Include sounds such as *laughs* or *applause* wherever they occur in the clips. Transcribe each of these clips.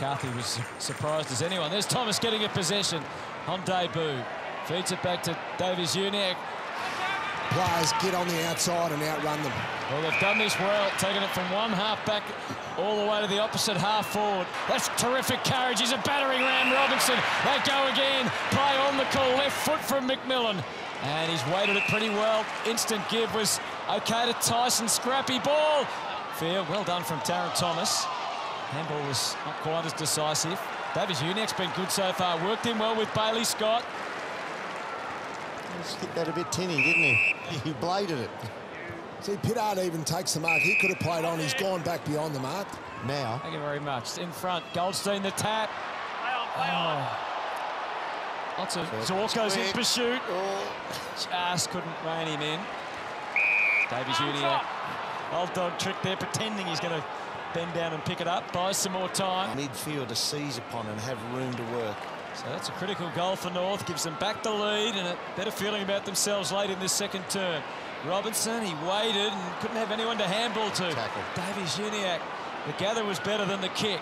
McCarthy was surprised as anyone. There's Thomas getting a possession on debut. Feeds it back to Davies-Uniacke. Players get on the outside and outrun them. Well, they've done this well, taking it from one half back all the way to the opposite half forward. That's terrific courage. He's a battering ram, Robinson. They go again. Play on the call. Left foot from McMillan. And he's weighted it pretty well. Instant give was okay to Tyson. Scrappy ball. Fair. Well done from Tarryn Thomas. Handball was not quite as decisive. Davies-Uniacke's been good so far. Worked in well with Bailey Scott. He's hit that a bit tinny, didn't he? *laughs* He bladed it. See, Pittard even takes the mark. He could have played on. He's gone back beyond the mark. Now, Thank you very much. In front, Goldstein the tap. Oh. Lots of Zorko's in pursuit. oh, *laughs* Just couldn't rein him in. Davies-Uniacke. Old dog trick there, pretending he's going to bend down and pick it up. buy some more time. midfield to seize upon and have room to work. So that's a critical goal for North. Gives them back the lead and a better feeling about themselves late in this second term. Robinson, he waited and couldn't have anyone to handball to. Tackle. Davies-Uniacke. The gather was better than the kick.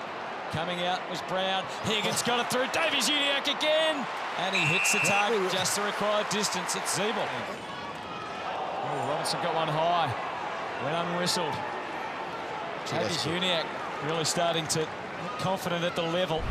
Coming out was Brown. Higgins got it through. Davies-Uniacke again. And he hits the target just the required distance. It's Ziebell. Oh, Robinson got one high. Went unwhistled. That's really starting to get confident at the level.